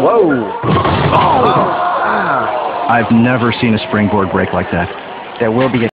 Whoa. Oh! I've never seen a springboard break like that. There will be a